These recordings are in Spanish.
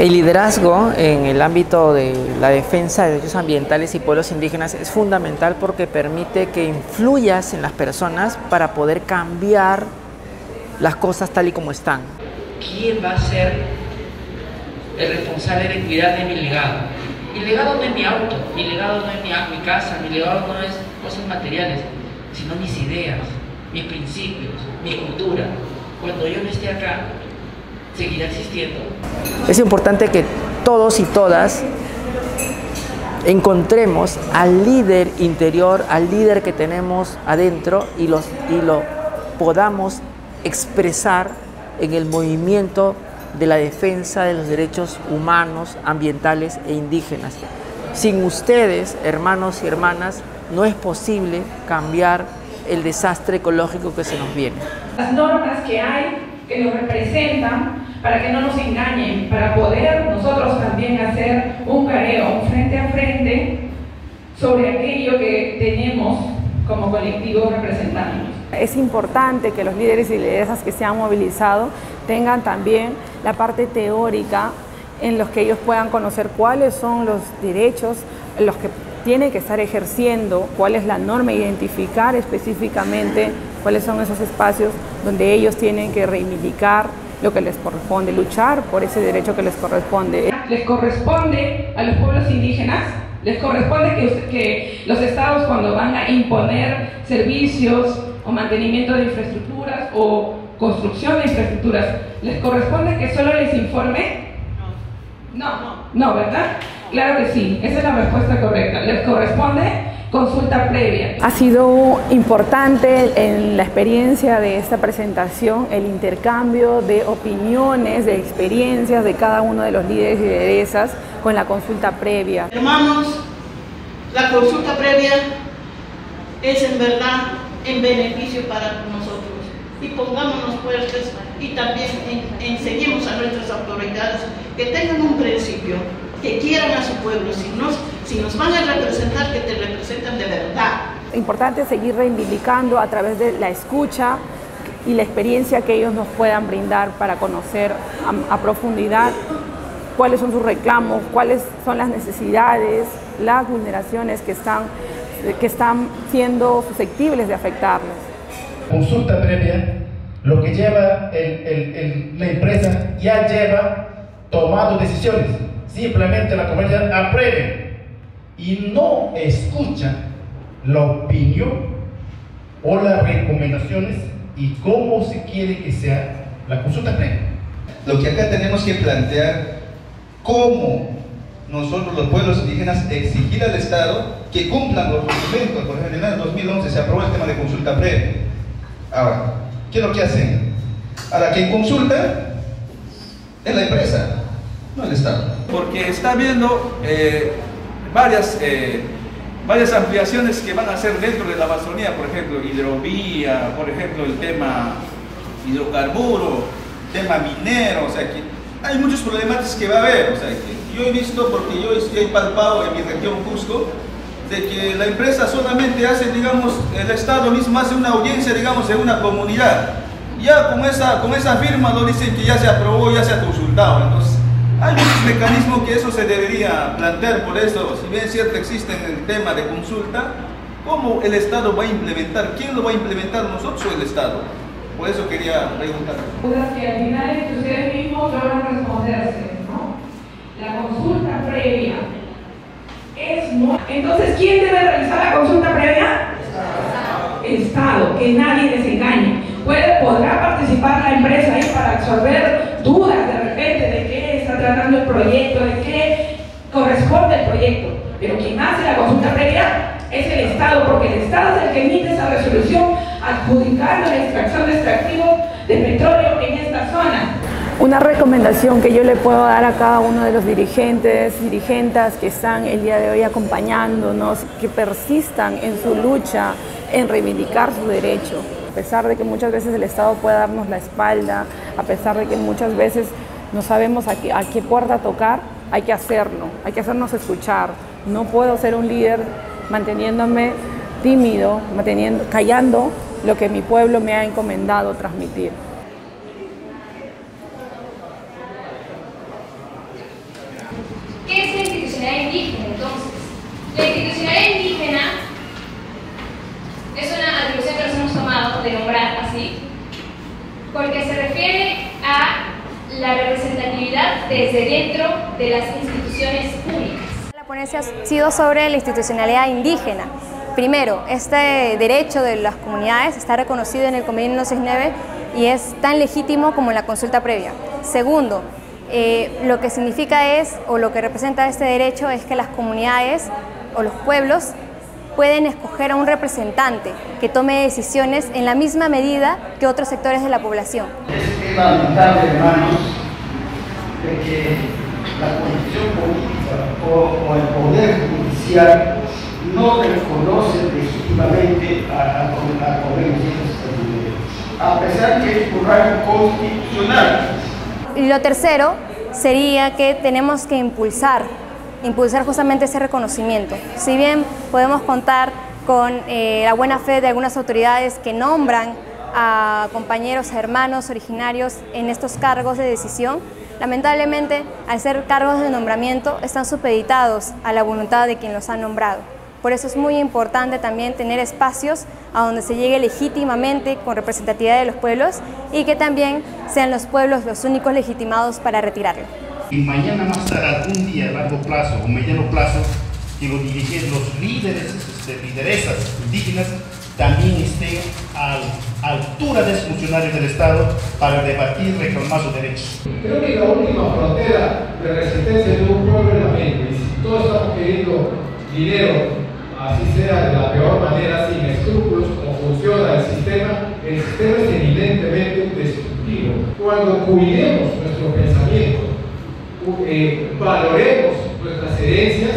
El liderazgo en el ámbito de la defensa de derechos ambientales y pueblos indígenas es fundamental porque permite que influyas en las personas para poder cambiar las cosas tal y como están. ¿Quién va a ser el responsable de cuidar de mi legado? Mi legado no es mi auto, mi legado no es mi, casa, mi legado no es cosas materiales, sino mis ideas, mis principios, mi cultura. Cuando yo no esté acá, seguirá existiendo. Es importante que todos y todas encontremos al líder interior, al líder que tenemos adentro y, los, y lo podamos expresar en el movimiento de la defensa de los derechos humanos, ambientales e indígenas. Sin ustedes, hermanos y hermanas, no es posible cambiar el desastre ecológico que se nos viene. Las normas que hay que nos representan para que no nos engañen, para poder nosotros también hacer un careo, frente a frente sobre aquello que tenemos como colectivo representándonos. Es importante que los líderes y lideresas que se han movilizado tengan también la parte teórica en los que ellos puedan conocer cuáles son los derechos, los que tienen que estar ejerciendo, cuál es la norma, identificar específicamente cuáles son esos espacios donde ellos tienen que reivindicar lo que les corresponde, luchar por ese derecho que les corresponde. Les corresponde a los pueblos indígenas, les corresponde que, que los estados cuando van a imponer servicios o mantenimiento de infraestructuras o construcción de infraestructuras, ¿les corresponde que solo les informe? No, no, ¿verdad? Claro que sí, esa es la respuesta correcta. Les corresponde consulta previa. Ha sido importante en la experiencia de esta presentación el intercambio de opiniones, de experiencias de cada uno de los líderes y lideresas con la consulta previa. Hermanos, la consulta previa es en verdad en beneficio para nosotros y pongámonos fuertes y también enseñemos a nuestras autoridades que tengan un principio que quieran a su pueblo, si nos, si nos van a representar, que te representan de verdad. Importante seguir reivindicando a través de la escucha y la experiencia que ellos nos puedan brindar para conocer a, a profundidad cuáles son sus reclamos, cuáles son las necesidades, las vulneraciones que están, que están siendo susceptibles de afectarnos. Consulta previa, lo que lleva el, el, el, la empresa ya lleva tomado decisiones simplemente la comunidad apruebe y no escucha la opinión o las recomendaciones y cómo se quiere que sea la consulta previa. Lo que acá tenemos que plantear, cómo nosotros los pueblos indígenas exigir al Estado que cumplan los documentos. Por ejemplo, en el 2011 se aprobó el tema de consulta previa. Ahora, ¿qué es lo que hacen? Ahora, quien consulta es la empresa, no el Estado porque está viendo eh, varias, eh, varias ampliaciones que van a hacer dentro de la Amazonía, por ejemplo, hidrovía, por ejemplo, el tema hidrocarburo, tema minero, o sea, que hay muchos problemas que va a haber, o sea, que yo he visto, porque yo he palpado en mi región Cusco, de que la empresa solamente hace, digamos, el Estado mismo hace una audiencia, digamos, en una comunidad. Ya con esa, con esa firma lo dicen que ya se aprobó, ya se ha consultado. Entonces, hay muchos mecanismos que eso se debería plantear, por eso, si bien es cierto existe en el tema de consulta, ¿cómo el Estado va a implementar? ¿Quién lo va a implementar? ¿Nosotros o el Estado? Por eso quería preguntar. que al final ustedes mismos logran responderse, ¿no? La consulta previa es muy... Entonces, ¿quién debe realizar la consulta previa? El Estado, que nadie les engañe. Puede, podrá participar la empresa ahí para absorber dudas de repente de qué tratando el proyecto, de qué corresponde el proyecto. Pero quien hace la consulta previa es el Estado, porque el Estado es el que emite esa resolución adjudicando la extracción de extractivos de petróleo en esta zona. Una recomendación que yo le puedo dar a cada uno de los dirigentes, dirigentas que están el día de hoy acompañándonos, que persistan en su lucha en reivindicar su derecho, a pesar de que muchas veces el Estado puede darnos la espalda, a pesar de que muchas veces no sabemos a qué, a qué puerta tocar, hay que hacerlo, hay que hacernos escuchar. No puedo ser un líder manteniéndome tímido, manteniendo, callando lo que mi pueblo me ha encomendado transmitir. Desde dentro de las instituciones públicas. La ponencia ha sido sobre la institucionalidad indígena. Primero, este derecho de las comunidades está reconocido en el convenio 169 y es tan legítimo como la consulta previa. Segundo, eh, lo que significa es, o lo que representa este derecho es que las comunidades o los pueblos pueden escoger a un representante que tome decisiones en la misma medida que otros sectores de la población. Es lamentable, hermanos, de que la constitución política o, el poder judicial no reconoce legítimamente a, a, a a pesar que es un rango constitucional. Lo tercero sería que tenemos que impulsar, impulsar justamente ese reconocimiento. Si bien podemos contar con eh, la buena fe de algunas autoridades que nombran a compañeros, hermanos originarios en estos cargos de decisión, lamentablemente al ser cargos de nombramiento están supeditados a la voluntad de quien los ha nombrado. Por eso es muy importante también tener espacios a donde se llegue legítimamente con representatividad de los pueblos y que también sean los pueblos los únicos legitimados para retirarlo. Y mañana más tarde, algún día a largo plazo o mediano plazo, que los dirigentes, los líderes, este, lideresas indígenas también estén a altura de los funcionarios del Estado para debatir y reclamar sus derechos. Creo que la última frontera de resistencia de un pueblo es la mente. Si todos estamos queriendo dinero así sea de la peor manera, sin escrúpulos, como funciona el sistema, el sistema es evidentemente destructivo. Cuando cuidemos nuestro pensamiento, eh, valoremos nuestras herencias,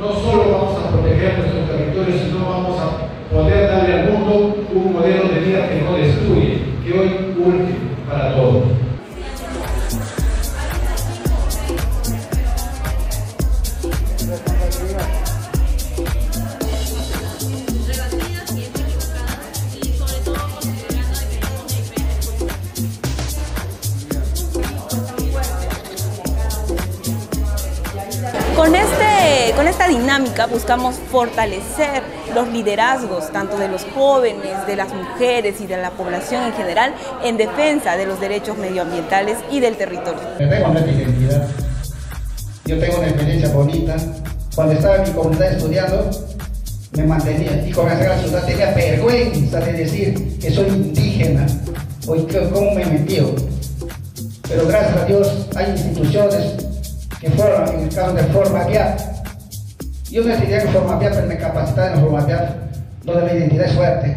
no solo vamos a proteger nuestros territorios, sino vamos a poder darle al mundo un modelo de vida que no destruye, que hoy urge para todos. Con esta dinámica buscamos fortalecer los liderazgos tanto de los jóvenes, de las mujeres y de la población en general en defensa de los derechos medioambientales y del territorio. Me tengo nuestra identidad. Yo tengo una experiencia bonita. Cuando estaba en mi comunidad estudiando, me mantenía y con esa ciudad tenía vergüenza de decir que soy indígena. Hoy, ¿cómo me metió? Pero gracias a Dios hay instituciones que fueron en el caso de Formatear. Yo no estudié en Formatear, pero me capacité en Formatear, donde la identidad es fuerte.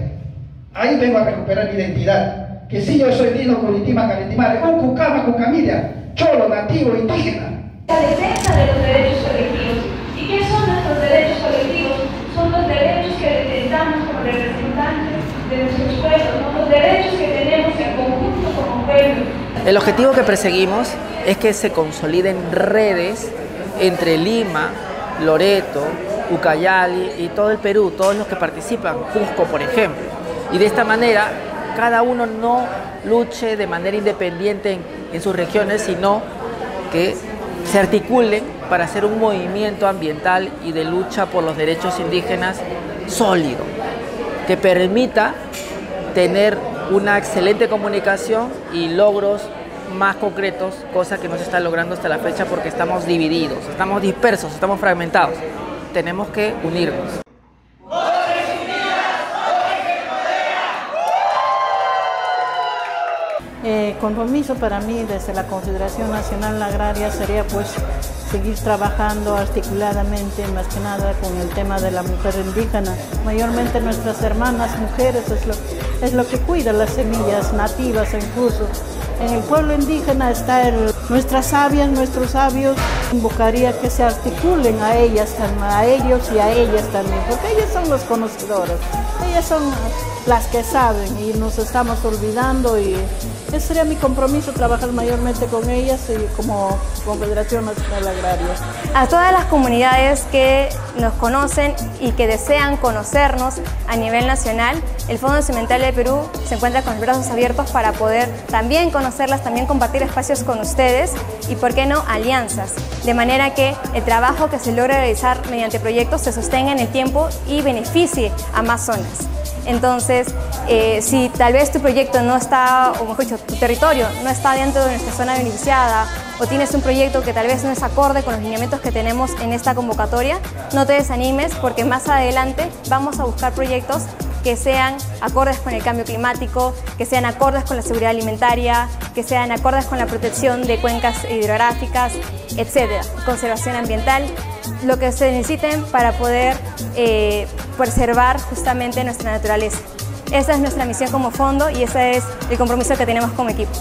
Ahí vengo a recuperar mi identidad. Que si yo soy Dino Curitima Calitimare, un Cucama Cucamilia, cholo, nativo, indígena. La defensa de los derechos colectivos. ¿Y qué son nuestros derechos colectivos? Son los derechos que detentamos como representantes de nuestros pueblos, los derechos que tenemos en conjunto como pueblo. El objetivo que perseguimos es que se consoliden redes entre Lima, Loreto, Ucayali y todo el Perú, todos los que participan, Cusco por ejemplo. Y de esta manera cada uno no luche de manera independiente en, en sus regiones, sino que se articulen para hacer un movimiento ambiental y de lucha por los derechos indígenas sólido, que permita tener una excelente comunicación y logros más concretos, cosa que no se está logrando hasta la fecha porque estamos divididos, estamos dispersos, estamos fragmentados. Tenemos que unirnos. Eh, compromiso para mí desde la Confederación Nacional Agraria sería pues seguir trabajando articuladamente más que nada con el tema de la mujer indígena. Mayormente nuestras hermanas mujeres es lo, es lo que cuida las semillas nativas incluso en el pueblo indígena está nuestras sabias, nuestros sabios. Invocaría que se articulen a ellas, a ellos y a ellas también, porque ellas son los conocedores, ellas son las que saben y nos estamos olvidando y ese sería mi compromiso, trabajar mayormente con ellas y como Confederación Nacional Agraria. A todas las comunidades que nos conocen y que desean conocernos a nivel nacional, el Fondo Cimental de Perú se encuentra con los brazos abiertos para poder también conocerlas, también compartir espacios con ustedes y, por qué no, alianzas, de manera que el trabajo que se logra realizar mediante proyectos se sostenga en el tiempo y beneficie a más zonas. Entonces, eh, si tal vez tu proyecto no está, o mejor dicho, tu territorio no está dentro de nuestra zona beneficiada o tienes un proyecto que tal vez no es acorde con los lineamientos que tenemos en esta convocatoria, no te desanimes porque más adelante vamos a buscar proyectos que sean acordes con el cambio climático, que sean acordes con la seguridad alimentaria, que sean acordes con la protección de cuencas hidrográficas, etcétera, conservación ambiental, lo que se necesiten para poder eh, preservar justamente nuestra naturaleza. Esa es nuestra misión como fondo y ese es el compromiso que tenemos como equipo.